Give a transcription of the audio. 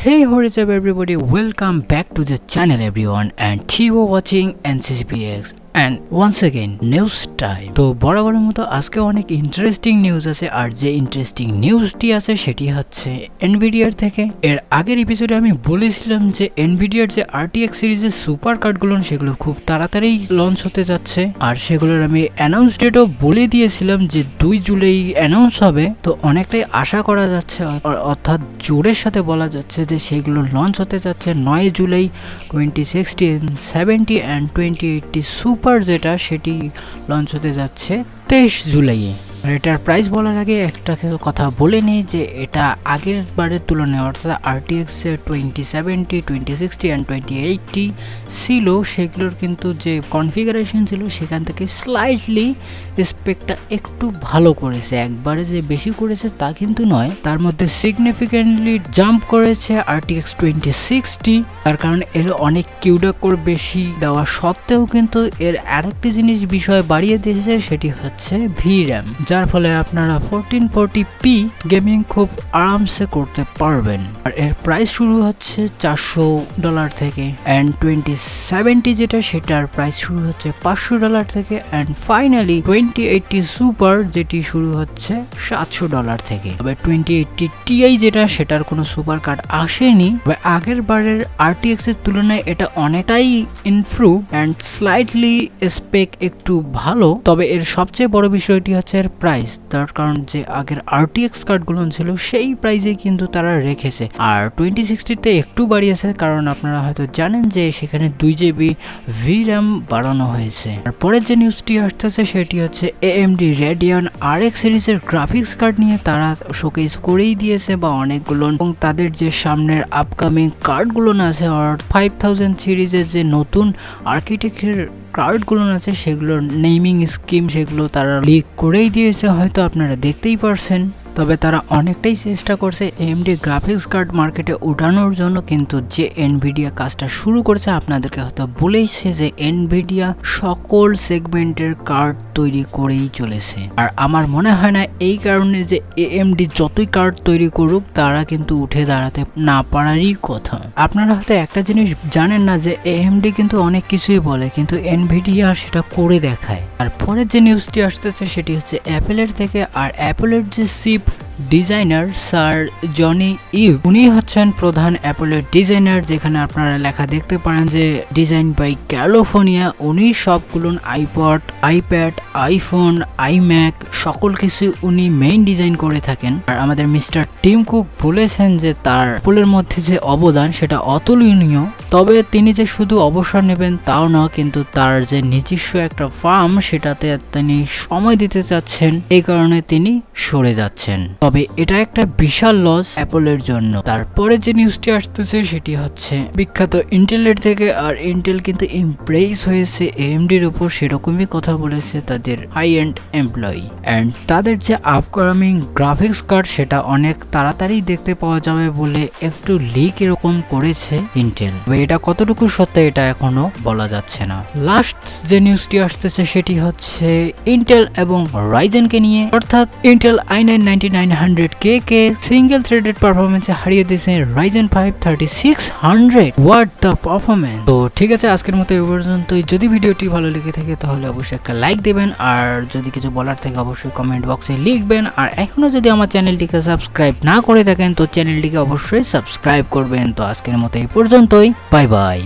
Hey, what is up everybody? Welcome back to the channel everyone and you are watching NCCPX and once again news time তো বরাবরের মতো আজকে অনেক interesting news আছে, আর যে interesting নিউজটি আছে সেটি হচ্ছে এনভিডিয়ার থেকে। এর আগের এপিসোডে আমি বলেছিলাম যে এনভিডিয়ার যে আরটিএক্স সিরিজের সুপার কার্ডগুলো সেগুলো খুব তাড়াতাড়ি লঞ্চ হতে যাচ্ছে। আর সেগুলোর আমি অ্যানাউন্স ডেটও বলে দিয়েছিলাম যে দুই জুলাই অ্যানাউন্স হবে। তো অনেকটাই আশা করা যাচ্ছে অর্থাৎ জোরের সাথে বলা যাচ্ছে যে সেগুলো লঞ্চ হতে যাচ্ছে নয় July twenty sixteen seventy and twenty eighty super super যেটা সেটি লঞ্চ হতে যাচ্ছে তেইশ জুলাইয়ে। এটার প্রাইস বলার আগে একটা কথা বলে নিই যে এটা আগের বারের তুলনায়, অর্থাৎ আরটিএক্স এর twenty seventy twenty sixty and twenty eighty ছিল, সেগুলোর কিন্তু যে কনফিগারেশন ছিল, সেখান থেকে স্লাইটলি স্পেকটা একটু ভালো করেছে। একবারে যে বেশি করেছে তা কিন্তু নয়। তার মধ্যে সিগনিফিকেন্টলি জাম্প করেছে আরটিএক্স টোয়েন্টি সিক্সটি তার কারণ এর অনেক কিউডাকোর বেশি দেওয়া সত্ত্বেও কিন্তু এর আরেকটি জিনিস বিষয় বাড়িয়ে দিয়েছে, সেটি হচ্ছে ভি র্যাম যার ফলে আপনারা ফোরটিন ফোরটি পি গেমিং খুব আরামসে করতে পারবেন। আর এর প্রাইস শুরু হচ্ছে চারশো ডলার থেকে। অ্যান্ড টোয়েন্টি সেভেন্টি যেটা, সেটার প্রাইস শুরু হচ্ছে পাঁচশো ডলার থেকে। And finally twenty eighty super যেটি শুরু হচ্ছে সাতশো ডলার থেকে। তবে টোয়েন্টি এইটটি টিআই যেটা, সেটার কোনো সুপার কার্ড আসেনি। তবে আগের বারের আরটিএক্স এর তুলনায় এটা অনেকটাই ইমপ্রুভ অ্যান্ড স্লাইটলি স্পেক একটু ভালো। তবে এর সবচেয়ে বড় বিষয়টি হচ্ছে এর প্রাইস তার কারণ যে আগের আরটিএক্স কার্ডগুলো ছিল, সেই প্রাইসে কিন্তু তারা রেখেছে। আর টোয়েন্টি সিক্সটিতে একটু বাড়িয়েছে, কারণ আপনারা হয়তো জানেন যে সেখানে দুই জিবি ভি র্যাম বাড়ানো হয়েছে। আর পরের যে নিউজটি আসতেছে, সেটি হচ্ছে এএমডি রেডিয়ন আর এক্স সিরিজের গ্রাফিক্স কার্ড নিয়ে তারা শোকেস করেই দিয়েছে বা অনেকগুলো। এবং তাদের যে সামনের আপকামিং কার্ডগুলো আছে আর ফাইভ থাউজেন্ড সিরিজের যে নতুন আর্কিটেক্টের কার্ডগুলো আছে সেগুলোর নেমিং স্কিম সেগুলো তারা লিক করেই দিয়েছে হয়তো আপনারা দেখতেই পারছেন। তবে তারা অনেকটাই চেষ্টা করছে এমডি গ্রাফিক্স কার্ড মার্কেটে উঠানোর জন্য, কিন্তু যে এনভিডিয়া কাজটা শুরু করছে আপনাদেরকে হয়তো বলেইছে যে এনভিডিয়া সকল সেগমেন্টের কার্ড তৈরি করেই চলেছে। আর আমার মনে হয় না এই কারণে যে এএমডি যতই কার্ড তৈরি করুক, তারা কিন্তু উঠে দাঁড়াতে না পারারই কথা। আপনারা হয়তো একটা জিনিস জানেন না যে এএমডি কিন্তু অনেক কিছুই বলে, কিন্তু এনভিডিয়া সেটা করে দেখায়। আর পরের যে নিউজটি আসতেছে, সেটি হচ্ছে অ্যাপেলের থেকে, আর অ্যাপেলের যে chip designer sir Jony Ive. উনি হচ্ছেন প্রধান অ্যাপলের ডিজাইনার, যেখানে আপনারা লেখা দেখতে পারেন যে ডিজাইন বাই ক্যালিফোর্নিয়া। উনি সবগুলো আইপড আইপ্যাড, আইফোন, আইম্যাক, সকল কিছু উনি মেইন ডিজাইন করে থাকেন। আর আমাদের মিস্টার টিম কুক বলেছেন যে তার অ্যাপলের মধ্যে যে অবদান, সেটা অতুলনীয়। তবে তিনি যে শুধু অবসর নেবেন তাও না, কিন্তু তার যে নিজস্ব একটা ফার্ম সেটাতে তিনি সময় দিতে চাচ্ছেন। এই কারণে তিনি সরে যাচ্ছেন। তবে এটা একটা বিশাল লস অ্যাপলের জন্য। তারপরে যে নিউজটি আসতেছে, সেটি হচ্ছে, বিখ্যাত ইন্টেলের থেকে, আর ইন্টেল কিন্তু ইমপ্রেস হয়েছে এএমডির উপর, সেরকমই কথা বলেছে তাদের হাই এন্ড এমপ্লয়ি অ্যান্ড তাদের যে আপকামিং গ্রাফিক্স কার্ড সেটা অনেক তাড়াতাড়ি দেখতে পাওয়া যাবে বলে একটু লিক এরকম করেছে ইন্টেল এটা কতটুকু সত্য এটা এখনও বলা যাচ্ছে না। লাস্ট যে নিউজটি আসতেছে সেটি হচ্ছে ইন্টেল এবং রাইজেনকে নিয়ে। অর্থাৎ Intel I nine ninety nine hundred K K single threaded পারফরমেন্সে হারিয়ে দিয়েছে Ryzen five thirty six hundred what the performance তো ঠিক আছে, আজকের মতো এ পর্যন্তই। যদি ভিডিওটি ভালো লেগে থাকে তাহলে অবশ্যই একটা লাইক দেবেন, আর যদি কিছু বলার থাকে অবশ্যই কমেন্ট বক্সে লিখবেন। আর এখনও যদি আমার চ্যানেলটিকে সাবস্ক্রাইব না করে থাকেন, তো চ্যানেলটিকে অবশ্যই সাবস্ক্রাইব করবেন। তো আজকের মতো এই পর্যন্তই। Bye bye